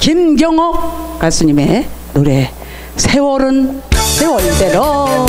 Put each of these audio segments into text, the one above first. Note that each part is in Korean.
김경호 가수님의 노래 세월은 세월대로.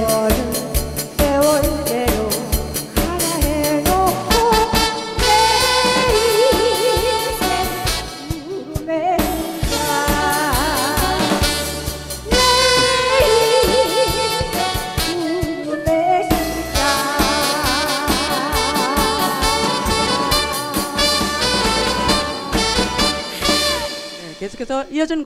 भइसकेको छ योजन